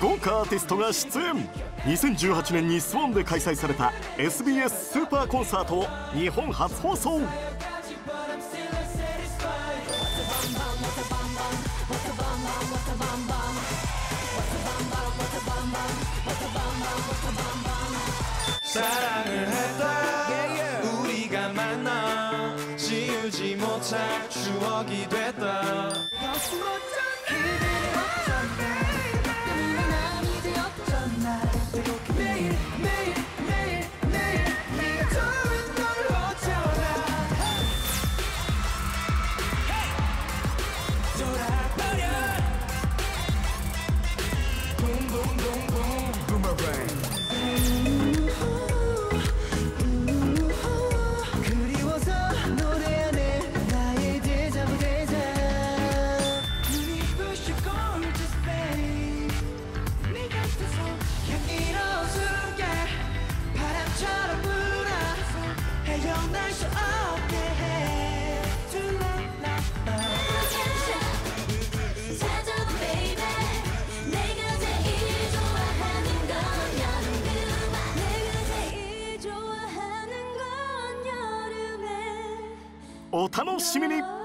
豪華アーティストが出演。2018年にスワンで開催された SBS スーパーコンサートを日本初放送。お楽しみに。